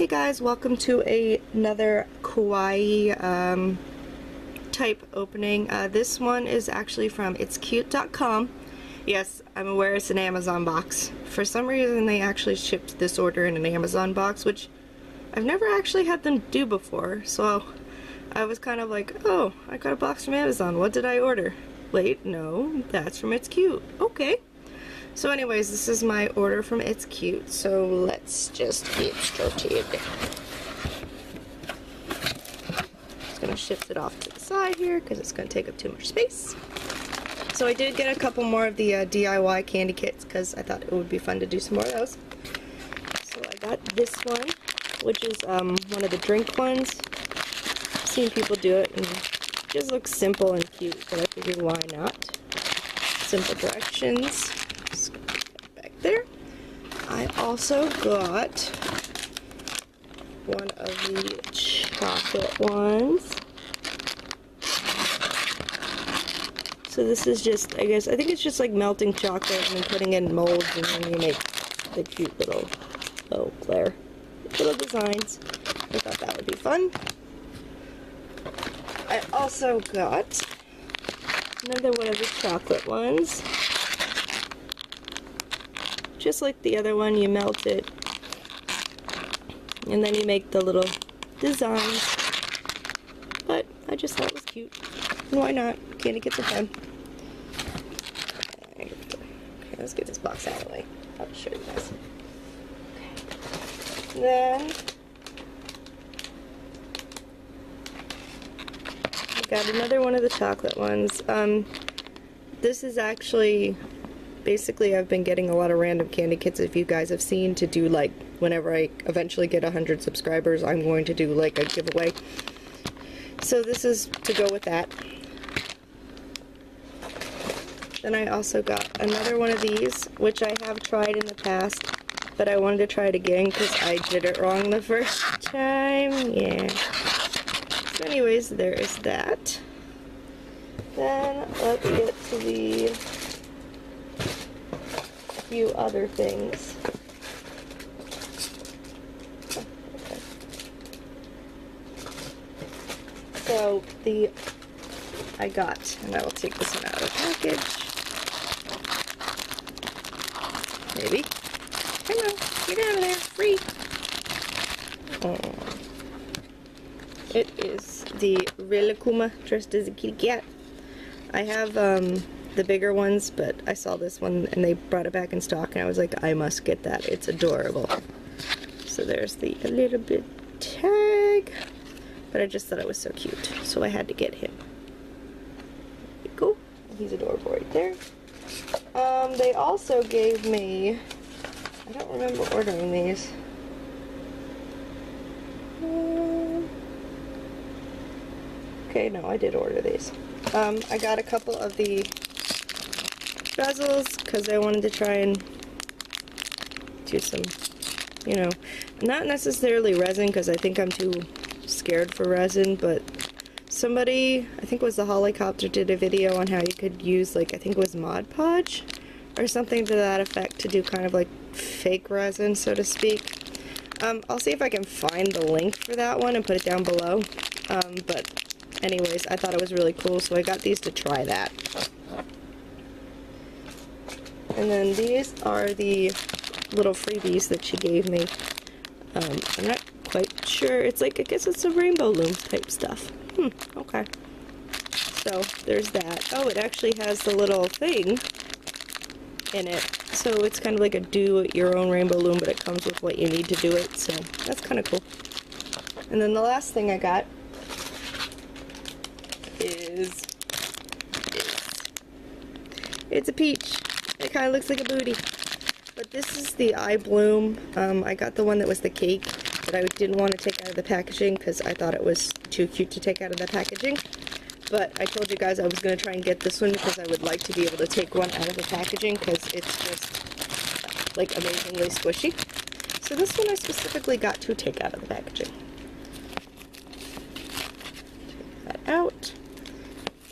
Hey guys, welcome to a, another kawaii um, type opening. Uh, this one is actually from itscute.com. Yes, I'm aware it's an Amazon box. For some reason they actually shipped this order in an Amazon box, which I've never actually had them do before, so I was kind of like, oh, I got a box from Amazon, what did I order? Wait, no, that's from It's Cute. Okay. So anyways, this is my order from It's Cute, so let's just get started. Just gonna shift it off to the side here because it's gonna take up too much space. So I did get a couple more of the uh, DIY candy kits because I thought it would be fun to do some more of those. So I got this one, which is um, one of the drink ones. I've seen people do it and it just looks simple and cute, but I figured why not. Simple directions. There. I also got one of the chocolate ones. So this is just, I guess, I think it's just like melting chocolate and then putting in molds and then you make the cute little, oh, Claire, little designs. I thought that would be fun. I also got another one of the chocolate ones. Just like the other one, you melt it and then you make the little designs. But I just thought it was cute. And why not? Candy kits are fun. Okay, let's get this box out of the way. I'll show you guys. Then I got another one of the chocolate ones. Um, this is actually basically I've been getting a lot of random candy kits. If you guys have seen to do like whenever I eventually get 100 subscribers I'm going to do like a giveaway. So this is to go with that. Then I also got another one of these which I have tried in the past but I wanted to try it again because I did it wrong the first time. Yeah. So anyways there is that. Then let's get to the few other things. So the I got, and I will take this one out of the package. Maybe. Come on, get out of there, free. It is the Rilakkuma dressed as a kitty cat. I have um, the bigger ones, but I saw this one and they brought it back in stock and I was like, I must get that. It's adorable. So there's the a little bit tag, but I just thought it was so cute, so I had to get him. Cool. He's adorable right there. Um, they also gave me, I don't remember ordering these. Um, okay, no, I did order these. Um, I got a couple of the because I wanted to try and do some, you know, not necessarily resin because I think I'm too scared for resin, but somebody, I think it was the Hollycopter, did a video on how you could use, like, I think it was Mod Podge or something to that effect to do kind of like fake resin, so to speak. Um, I'll see if I can find the link for that one and put it down below. Um, but anyways, I thought it was really cool, so I got these to try that. And then these are the little freebies that she gave me. Um, I'm not quite sure. It's like, I guess it's a rainbow loom type stuff. Hmm, okay. So, there's that. Oh, it actually has the little thing in it. So it's kind of like a do your own rainbow loom, but it comes with what you need to do it. So that's kind of cool. And then the last thing I got is, is it's a peach. It kind of looks like a booty. But this is the iBloom. Um, I got the one that was the cake that I didn't want to take out of the packaging because I thought it was too cute to take out of the packaging. But I told you guys I was going to try and get this one because I would like to be able to take one out of the packaging because it's just like amazingly squishy. So this one I specifically got to take out of the packaging. Take that out.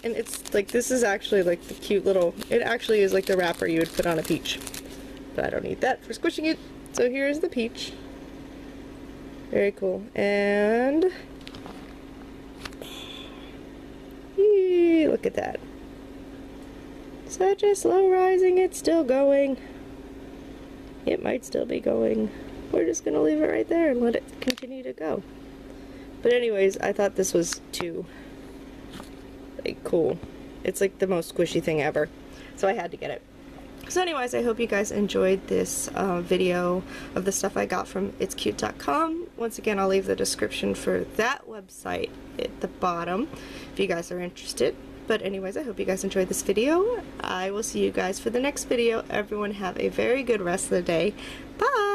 And it's like, this is actually like the cute little, it actually is like the wrapper you would put on a peach. But I don't need that for squishing it. So here's the peach. Very cool. And look at that. Such a slow rising, it's still going. It might still be going. We're just gonna leave it right there and let it continue to go. But anyways, I thought this was too like cool. It's like the most squishy thing ever. So I had to get it. So anyways, I hope you guys enjoyed this uh, video of the stuff I got from itscute.com. Once again, I'll leave the description for that website at the bottom if you guys are interested. But anyways, I hope you guys enjoyed this video. I will see you guys for the next video. Everyone have a very good rest of the day. Bye!